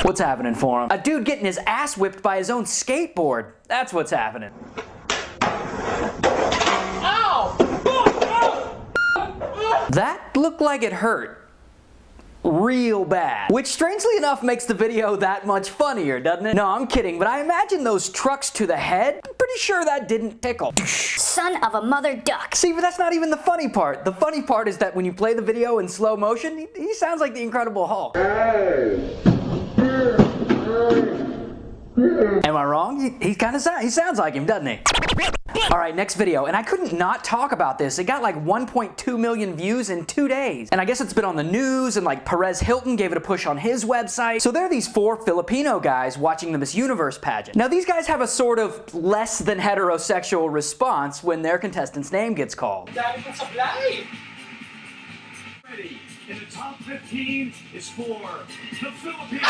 What's happening for him? A dude getting his ass whipped by his own skateboard. That's what's happening. Ow! That looked like it hurt. Real bad. Which strangely enough makes the video that much funnier, doesn't it? No, I'm kidding, but I imagine those trucks to the head, I'm pretty sure that didn't tickle. Son of a mother duck. See, but that's not even the funny part. The funny part is that when you play the video in slow motion, he, he sounds like the Incredible Hulk. Am I wrong? He, he kind of sounds, he sounds like him, doesn't he? All right, next video, and I couldn't not talk about this. It got like 1.2 million views in two days. And I guess it's been on the news, and like Perez Hilton gave it a push on his website. So there are these four Filipino guys watching the Miss Universe pageant. Now these guys have a sort of less than heterosexual response when their contestant's name gets called. 15 is for the Philippines.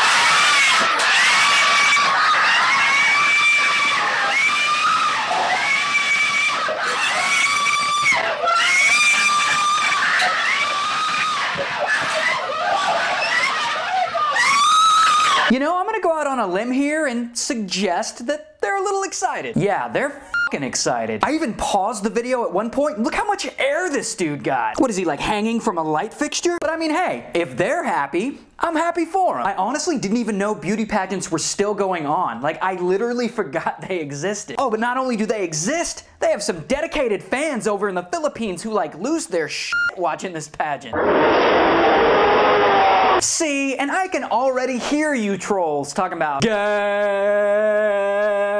You know, I'm gonna go out on a limb here and suggest that they're a little excited. Yeah, they're fucking excited. I even paused the video at one point. Look how much air this dude got. What is he, like hanging from a light fixture? But I mean, hey, if they're happy, I'm happy for them. I honestly didn't even know beauty pageants were still going on. Like, I literally forgot they existed. Oh, but not only do they exist, they have some dedicated fans over in the Philippines who like lose their shit watching this pageant. See, and I can already hear you trolls talking about gay.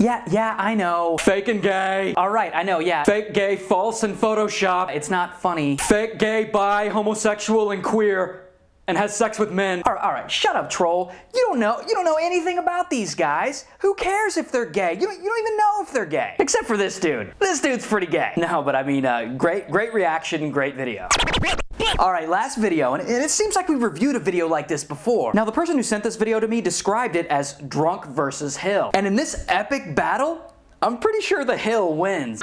Yeah, yeah, I know. Fake and gay. All right, I know, yeah. Fake gay, false and Photoshop. It's not funny. Fake gay, bi, homosexual, and queer and has sex with men. All right, all right, shut up, troll. You don't know, you don't know anything about these guys. Who cares if they're gay? You don't, you don't even know if they're gay. Except for this dude. This dude's pretty gay. No, but I mean, uh, great, great reaction, great video. All right, last video, and it seems like we reviewed a video like this before. Now, the person who sent this video to me described it as drunk versus hill. And in this epic battle, I'm pretty sure the hill wins.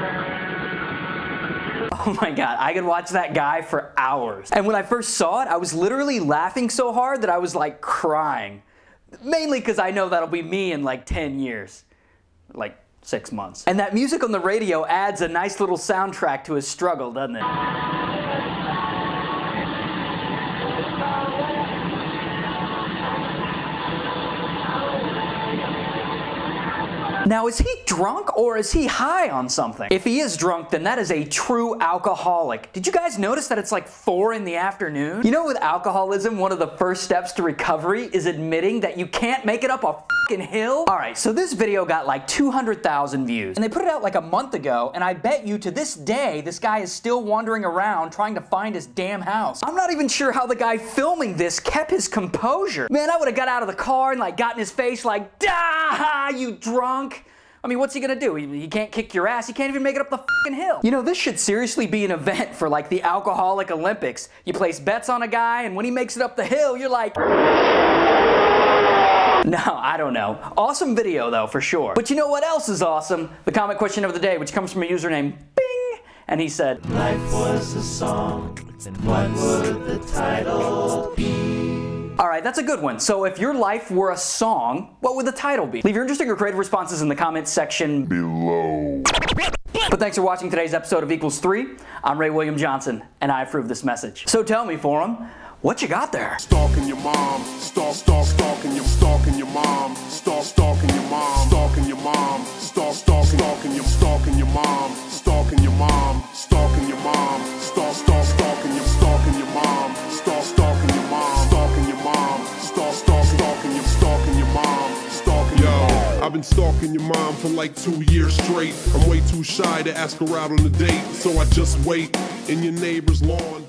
Oh my god, I could watch that guy for hours. And when I first saw it, I was literally laughing so hard that I was like crying. Mainly because I know that'll be me in like 10 years. Like six months. And that music on the radio adds a nice little soundtrack to his struggle, doesn't it? Now, is he drunk or is he high on something? If he is drunk, then that is a true alcoholic. Did you guys notice that it's like 4 in the afternoon? You know, with alcoholism, one of the first steps to recovery is admitting that you can't make it up a fucking hill? Alright, so this video got like 200,000 views. And they put it out like a month ago, and I bet you to this day, this guy is still wandering around trying to find his damn house. I'm not even sure how the guy filming this kept his composure. Man, I would have got out of the car and like got in his face like, "Dah, you drunk." I mean, what's he gonna do? He, he can't kick your ass. He can't even make it up the fucking hill. You know, this should seriously be an event for like the alcoholic Olympics. You place bets on a guy, and when he makes it up the hill, you're like. No, I don't know. Awesome video though, for sure. But you know what else is awesome? The comment question of the day, which comes from a username Bing, and he said, Life was a song, and what would the title be? All right, that's a good one. So if your life were a song, what would the title be? Leave your interesting or creative responses in the comments section below. But thanks for watching today's episode of Equals 3. I'm Ray William Johnson, and I approve this message. So tell me, Forum, what you got there? Stalking your mom, stalk, stalk, stalking your, stalking your mom, stalk, stalking your mom, stalking your mom, stalk, stalk, stalking your, stalking your mom, stalking your mom, stalking your mom, stalk, stalk, stalking your, stalking your mom, stalk, stalking your mom, stalking your mom, stalk, stalk, stalking your, stalking your mom, stalking your mom. I've been stalking your mom for like two years straight. I'm way too shy to ask her out on a date, so I just wait in your neighbor's lawn.